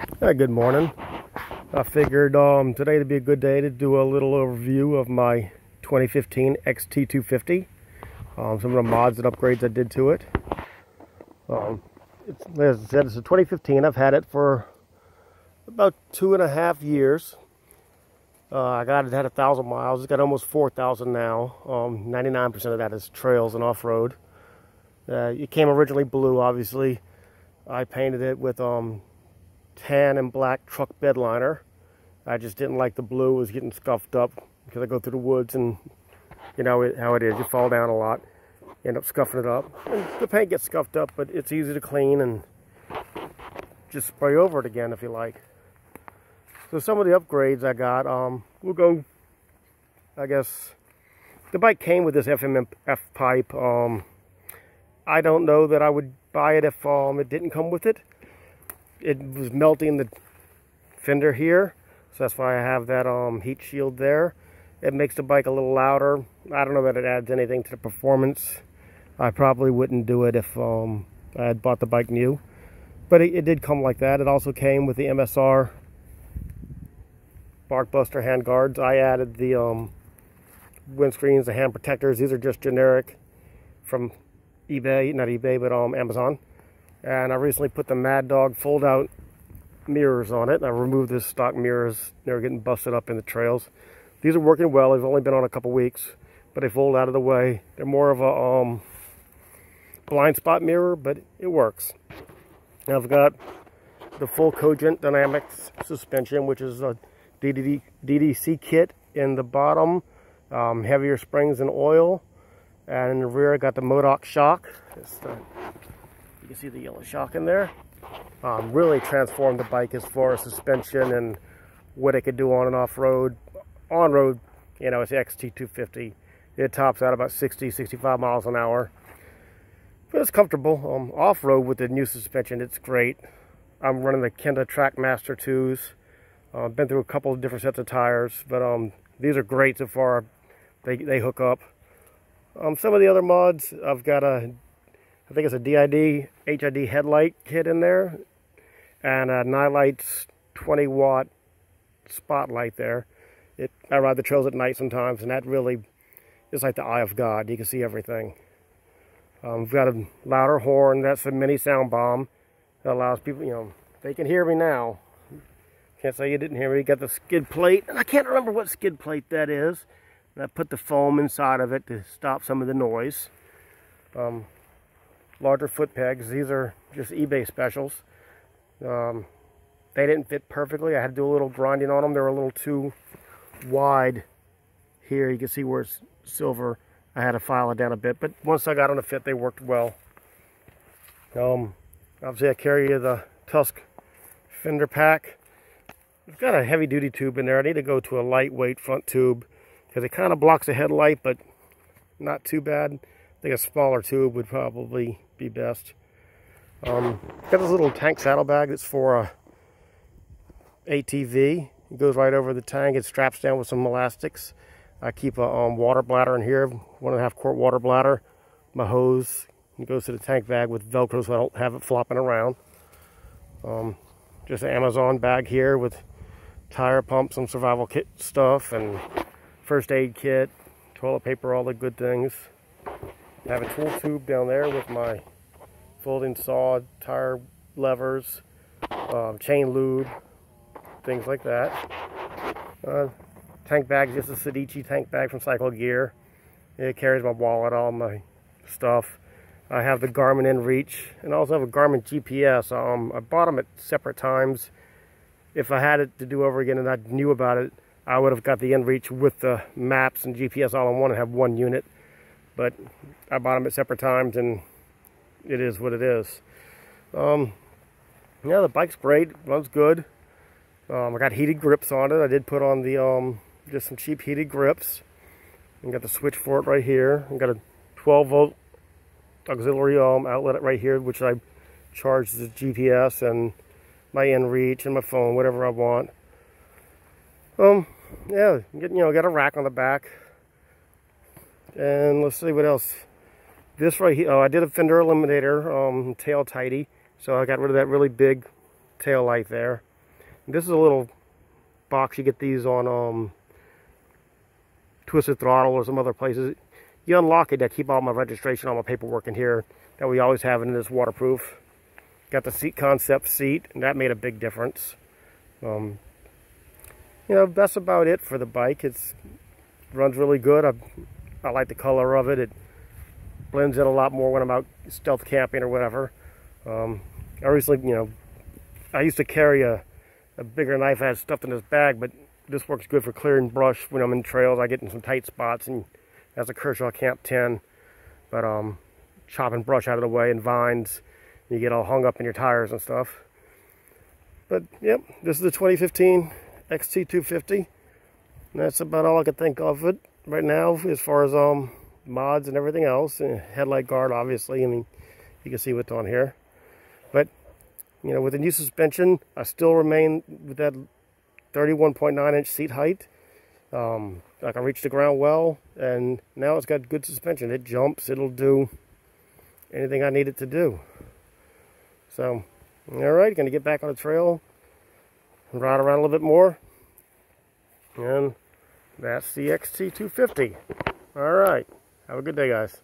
Hi, good morning. I figured um, today would be a good day to do a little overview of my 2015 XT250. Um, some of the mods and upgrades I did to it. Um, as I said, it's a 2015. I've had it for about two and a half years. Uh, I got it had a thousand miles. It's got almost 4,000 now. 99% um, of that is trails and off-road. Uh, it came originally blue, obviously. I painted it with um, tan and black truck bed liner. I just didn't like the blue. It was getting scuffed up because I go through the woods and you know how it is. You fall down a lot, end up scuffing it up. And the paint gets scuffed up, but it's easy to clean and just spray over it again if you like. So some of the upgrades I got, um, we'll go, I guess, the bike came with this FMF pipe. Um, I don't know that I would buy it if um, it didn't come with it. It was melting the fender here, so that's why I have that um, heat shield there. It makes the bike a little louder. I don't know that it adds anything to the performance. I probably wouldn't do it if um, I had bought the bike new. But it, it did come like that. It also came with the MSR Barkbuster hand guards. I added the um, windscreens, the hand protectors. These are just generic from eBay, not eBay, but um, Amazon. And I recently put the Mad Dog fold out mirrors on it. I removed the stock mirrors. They're getting busted up in the trails. These are working well. They've only been on a couple weeks, but they fold out of the way. They're more of a um, blind spot mirror, but it works. I've got the full Cogent Dynamics suspension, which is a DDD, DDC kit in the bottom, um, heavier springs and oil. And in the rear, I got the Modoc shock. The, you can see the yellow shock in there. Um, really transformed the bike as far as suspension and what it could do on and off road. On road, you know, it's XT250. It tops out about 60, 65 miles an hour. But it's comfortable. Um, off road with the new suspension, it's great. I'm running the Kenda Trakmaster 2s. I've uh, been through a couple of different sets of tires, but um, these are great so far. They, they hook up. Um, some of the other mods, I've got a, I think it's a DID HID headlight kit in there, and a Nightlights 20 watt spotlight there. It, I ride the trails at night sometimes, and that really is like the eye of God. You can see everything. Um, I've got a louder horn. That's a mini sound bomb that allows people, you know, they can hear me now. Can't say you didn't hear me. You got the skid plate. And I can't remember what skid plate that is. I put the foam inside of it to stop some of the noise. Um, larger foot pegs. These are just eBay specials. Um, they didn't fit perfectly. I had to do a little grinding on them. They were a little too wide here. You can see where it's silver. I had to file it down a bit. But once I got them to fit, they worked well. Um, obviously, I carry the Tusk fender pack. I've got a heavy duty tube in there. I need to go to a lightweight front tube because it kind of blocks the headlight, but not too bad. I think a smaller tube would probably be best. Um, got this little tank saddlebag that's for a ATV. It goes right over the tank. It straps down with some elastics. I keep a um, water bladder in here, one and a half quart water bladder. My hose goes to the tank bag with Velcro so I don't have it flopping around. Um, just an Amazon bag here with tire pump, some survival kit stuff, and first aid kit, toilet paper, all the good things. I have a tool tube down there with my folding saw, tire levers, uh, chain lube, things like that. Uh, tank bag, just a Sedici tank bag from Cycle Gear. It carries my wallet, all my stuff. I have the Garmin InReach, and I also have a Garmin GPS. Um, I bought them at separate times if I had it to do over again and I knew about it, I would have got the InReach with the maps and GPS all in one and have one unit. But I bought them at separate times and it is what it is. Um, yeah, the bike's great, runs good. Um, I got heated grips on it. I did put on the um, just some cheap heated grips. Got the switch for it right here. I got a 12 volt auxiliary um, outlet right here, which I charge the GPS and my inReach and my phone, whatever I want. Um, yeah, you know, got a rack on the back. And let's see what else. This right here, oh, I did a fender eliminator, um, tail tidy. So I got rid of that really big tail light there. This is a little box. You get these on um, Twisted Throttle or some other places. You unlock it. I keep all my registration, all my paperwork in here that we always have in this waterproof. Got the seat concept seat, and that made a big difference. Um, you know, that's about it for the bike. It's it runs really good. I, I like the color of it. It blends in a lot more when I'm out stealth camping or whatever. Um, I recently, you know, I used to carry a, a bigger knife I had stuffed in this bag, but this works good for clearing brush when I'm in trails. I get in some tight spots, and that's a Kershaw Camp 10. But um, chopping brush out of the way and vines, you get all hung up in your tires and stuff. But yep, this is the 2015 XT250. And that's about all I can think of it right now as far as um mods and everything else. And headlight guard, obviously. I mean, you can see what's on here. But, you know, with the new suspension, I still remain with that 31.9 inch seat height. Um, I can reach the ground well, and now it's got good suspension. It jumps, it'll do anything I need it to do. So, all right, to get back on the trail and ride around a little bit more. And that's the XT250. All right. Have a good day, guys.